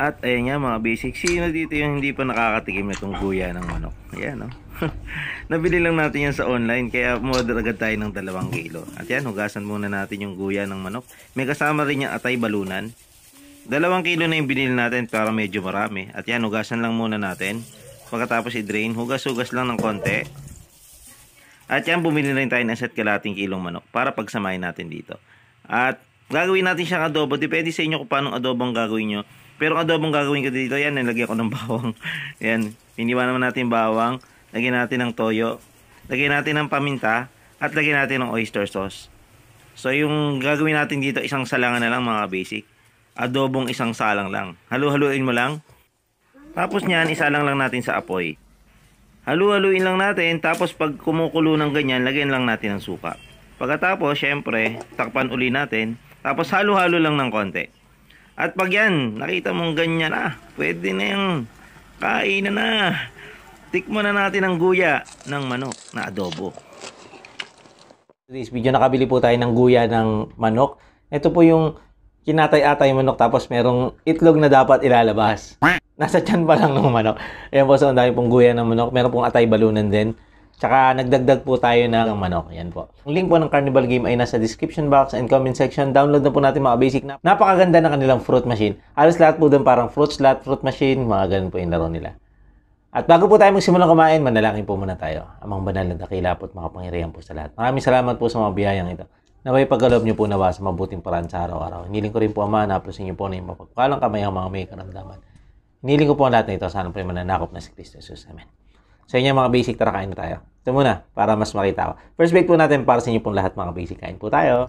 At ayan nga mga basic, sino dito yung hindi pa nakakatikim na itong guya ng manok? Ayan no. Nabili lang natin yan sa online kaya umorder agad tayo ng dalawang kilo. At yan, hugasan muna natin yung guya ng manok. May kasama rin yung atay balunan. Dalawang kilo na yung binili natin para medyo marami. At yan, hugasan lang muna natin. Pagkatapos i-drain, hugas-hugas lang ng konti. At yan, bumili rin tayo ng set kalating kilong manok para pagsamahin natin dito. At gagawin natin siyang adobo. Depende sa inyo kung paano adobo ang gagawin nyo. Pero ang adobong gagawin ko dito, yan, nilagyan ko ng bawang. yan, iniwan naman natin bawang. Lagyan natin ng toyo. Lagyan natin ng paminta. At lagyan natin ng oyster sauce. So, yung gagawin natin dito, isang salangan na lang mga basic. Adobong isang salang lang. Halu-haluin mo lang. Tapos niyan, isa lang lang natin sa apoy. Halu-haluin lang natin. Tapos pag kumukulo ng ganyan, lagyan lang natin ng suka. Pagkatapos, syempre, takpan uli natin. Tapos halo-halo lang ng konti. At pag yan, nakita mong ganyan ah, pwede na yung kain na na. Tikman na natin ang guya ng manok na adobo. Today's video, nakabili po tayo ng guya ng manok. Ito po yung kinatay-atay manok tapos merong itlog na dapat ilalabas. Nasa tiyan pa lang ng manok. Ayan po, so ang dami pong guya ng manok. Meron pong atay balunan din. Tsaka nagdagdag po tayo ng manok. Yan po. Ang link po ng Carnival Game ay nasa description box and comment section. Download na po natin mga basic na. Napakaganda ng kanilang fruit machine. Halos lahat po doon parang fruit slot, fruit machine. Mga ganun po yung laro nila. At bago po tayo magsimulang kumain, manalangin po muna tayo. Amang banal na dakila po at makapangyarihan po sa lahat. Maraming salamat po sa mga biyayang ito. Naway pagkaloob niyo po nawa sa mabuting paraan sa araw-araw. Hiniling ko rin po ama na niyo po na yung mapagpalang kamay ang mga may karamdaman. Hiniling ko po ang lahat na ito. Sana po yung mananakop na si Kristo Jesus. Amen. Sa inyo mga basic, tara kain na tayo. Ito muna, para mas makita ko. First bake po natin para sa inyo pong lahat mga basic. Kain po tayo.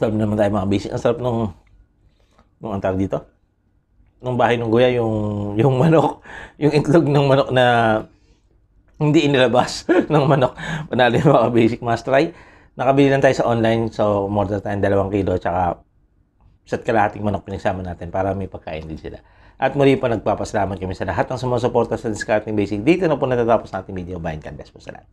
Sarap naman tayo mga basic. Ang sarap nung, nung ang dito? Nung bahay ng guya, yung, yung manok, yung itlog ng manok na hindi inilabas ng manok. Panalo yung mga basic must try. Nakabili lang tayo sa online, so more than tayong dalawang kilo, tsaka isa't kalahating manok pinagsama natin para may pagkain din sila. At muli po nagpapasalamat kami sa lahat ng sumusuporta sa Discarding Basic. Dito na po natatapos natin video. Bayan God bless po sa lahat.